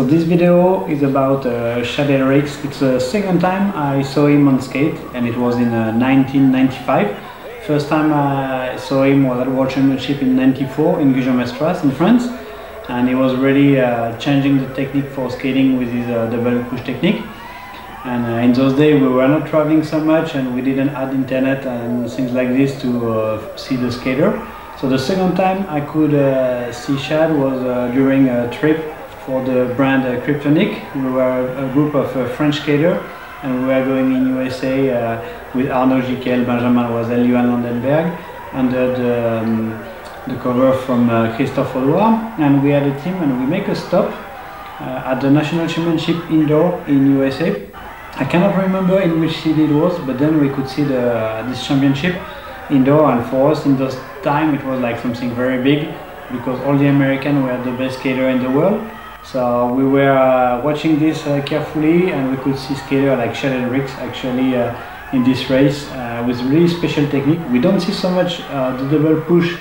So this video is about uh, Chad Hedricks. It's the second time I saw him on skate and it was in uh, 1995. First time I saw him was at World Championship in 94 in Gujan-Mestras in France and he was really uh, changing the technique for skating with his uh, double push technique. And uh, in those days we were not traveling so much and we didn't have internet and things like this to uh, see the skater. So the second time I could uh, see Chad was uh, during a trip for the brand uh, Kryptonic. We were a group of uh, French skaters and we were going in USA uh, with Arnaud Gicquel, Benjamin Loisel, Johan Landenberg under the, um, the cover from uh, Christophe Audouard and we had a team and we make a stop uh, at the National Championship indoor in USA. I cannot remember in which city it was, but then we could see the, this championship indoor and for us in those time it was like something very big because all the Americans were the best skater in the world so we were uh, watching this uh, carefully and we could see skater like Chad Hedricks actually uh, in this race uh, with really special technique. We don't see so much uh, the double push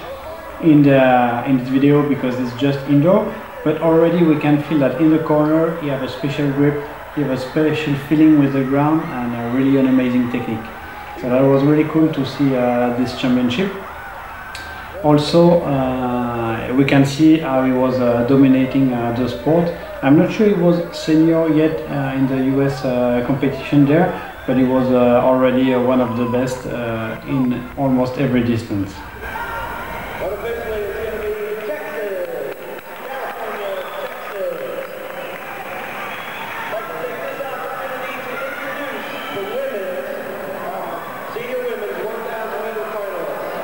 in the in this video because it's just indoor, but already we can feel that in the corner you have a special grip, you have a special feeling with the ground and a really an amazing technique. So that was really cool to see uh, this championship. Also, we can see how he was uh, dominating uh, the sport. I'm not sure he was senior yet uh, in the US competition there, but he was already one of the best in almost every distance. But officially it's going to be Texas, California, Texas. Like to take this opportunity to introduce the women's, senior women's 1,000 meter finalists.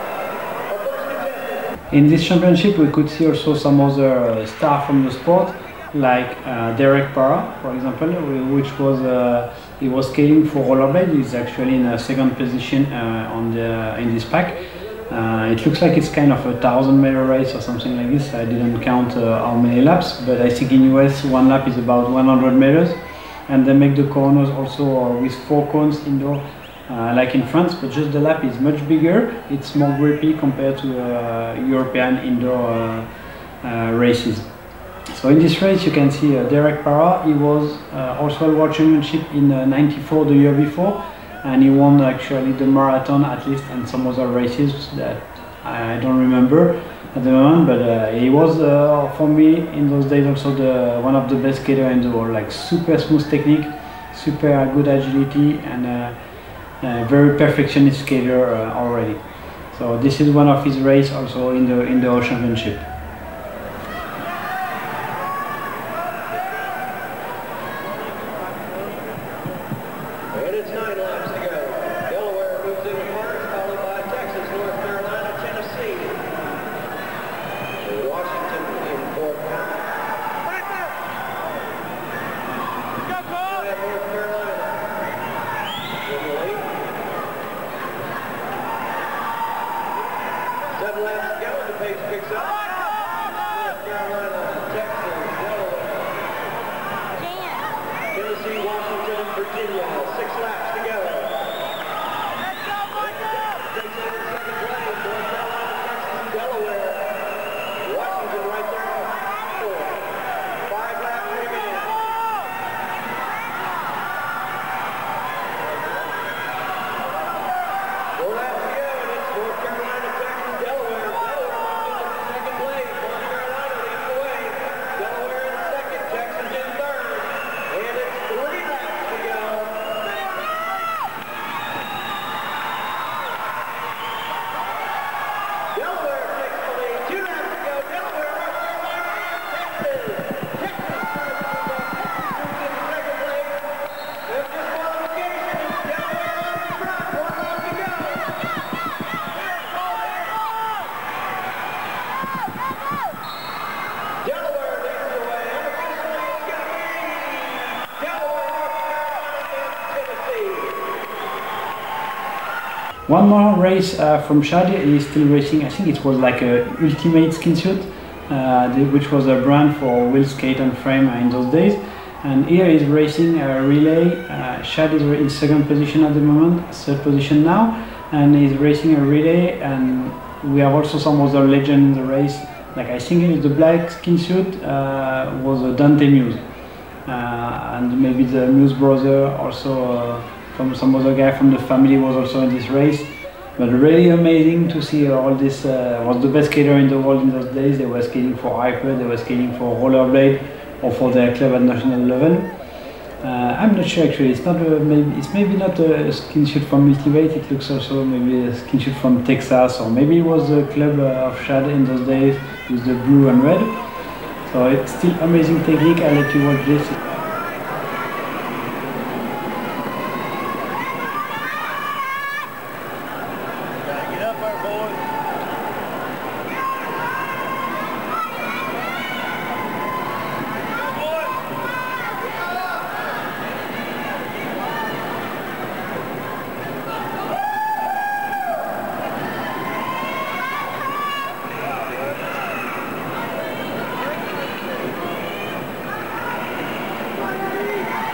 Our first contestant In this championship, we could see also some other uh, stars from the sport, like uh, Derek Parra, for example, which was uh, he was skating for rollerblade. He's actually in a second position uh, on the in this pack. Uh, it looks like it's kind of a thousand meter race or something like this. I didn't count uh, how many laps, but I think in US one lap is about 100 meters, and they make the corners also uh, with four cones indoor uh, like in France, but just the lap is much bigger. It's more grippy compared to uh, European indoor uh, uh, races. So in this race, you can see uh, Derek Parra. He was uh, also at World Championship in uh, '94, the year before, and he won actually the marathon at least and some other races that I don't remember at the moment. But he was for me in those days also the one of the best skater in the world. Like super smooth technique, super good agility, and very perfectionist skater uh, already. So this is one of his race also in the in the World Championship. And it's nine laps to go. Delaware moves in first, followed by Texas, North Carolina, Tennessee. Washington in fourth. And North Carolina. In the lead. Seven laps to go, and the pace picks up. North Carolina, Texas, Delaware. Tennessee, Washington, Six laps to go. Takes over second place. North Carolina, Texas, Delaware. Washington right there. Four. Five laps remaining. Four laps to go, and it's North Carolina, Texas, Delaware. Delaware moves into second place. North Carolina leads the way. Delaware in second, Texas in third. And it's three laps to go. Delaware takes the lead. Two laps to go. Delaware, North Carolina, and Texas. Texas tries to move up. Texas moves into second place. There's disqualification. Delaware on the track. One lap to go. Delaware leads the way. And officially it's going to be Delaware, North Carolina, and Tennessee. One more race uh, from Chad. is still racing. I think it was like a Ultimate Skin Suit, uh, which was a brand for wheel skate and frame uh, in those days. And here is racing a relay. Uh, is in second position at the moment, third position now, and he's racing a relay. And we have also some other legend in the race. Like I think it is the black skin suit uh, was uh, Dante Muse. uh, and maybe the Muse brother also uh, from some other guy from the family was also in this race. But really amazing to see all this. Uh, was the best skater in the world in those days. They were skating for Hyper, they were skating for Rollerblade, or for their club at national level. Uh, I'm not sure actually. It's not a, maybe it's maybe not a skin shoot from Multivate. It looks also maybe a skin shoot from Texas, or maybe it was the club uh, of Chad in those days with the blue and red. So it's still amazing technique. I'll let you watch this. Forty-one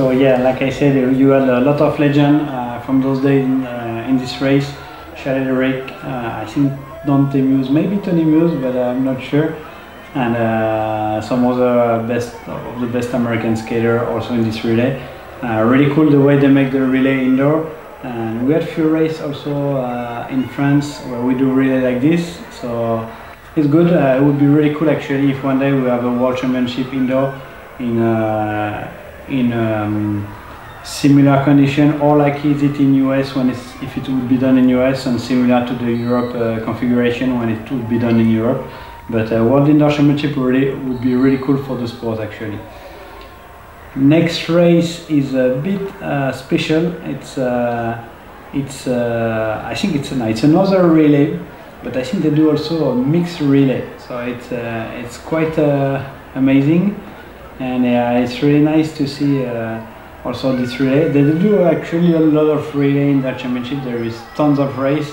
So yeah, like I said, you had a lot of legend uh, from those days in, uh, in this race. Shelley Derrick, uh, I think Dante Muse, maybe Tony Muse, but I'm not sure. And uh, some other best of the best American skater also in this relay. Uh, really cool the way they make the relay indoor. And we had few races also uh, in France where we do relay like this. So it's good. It would be really cool actually if one day we have a world championship indoor in in um, similar condition or like is it in US when it's if it would be done in US and similar to the Europe uh, configuration when it would be done in Europe. But uh, World Indoor Championship really would be really cool for the sport actually. Next race is a bit uh, special. It's uh, it's uh, I think it's it's another relay, but I think they do also a mixed relay. So it's uh, it's quite amazing, and uh, it's really nice to see uh, also this relay. They do actually a lot of relay in that championship. There is tons of race,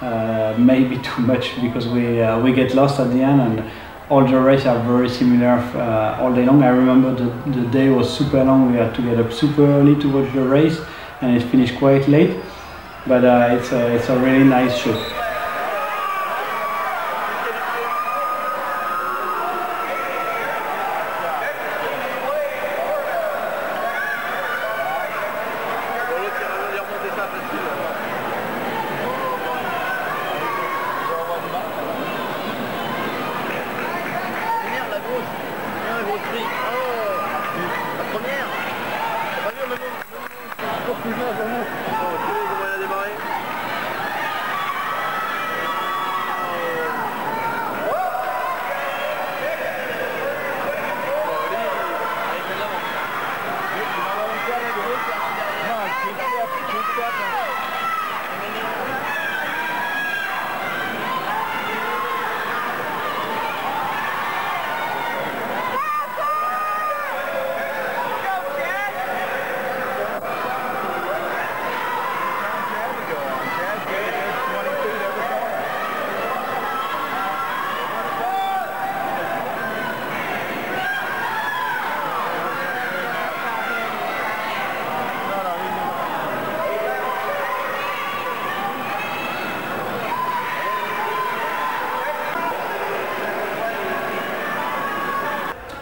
uh, maybe too much because we uh, we get lost at the end and all the races are very similar uh, all day long. I remember the, the day was super long. We had to get up super early to watch the race, and it finished quite late. But uh, it's a, it's a really nice show.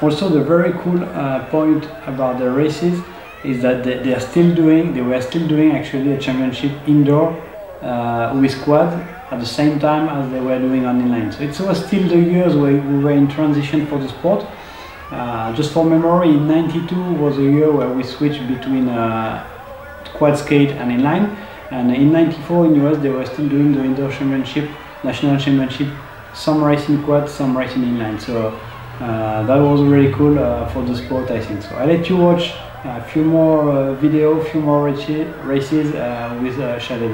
Also, the very cool uh, point about the races is that they, they are still doing, they were still doing actually a championship indoor uh, with quad at the same time as they were doing on inline. So it was still the years where we were in transition for the sport. Uh, just for memory, in '92 was a year where we switched between uh, quad skate and inline, and in '94 in US they were still doing the indoor championship, national championship, some racing quad, some racing inline. So that was really cool uh, for the sport, I think. So I let you watch a few more uh, video, few more races, uh, with uh, Shaded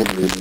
Rig. Thank you.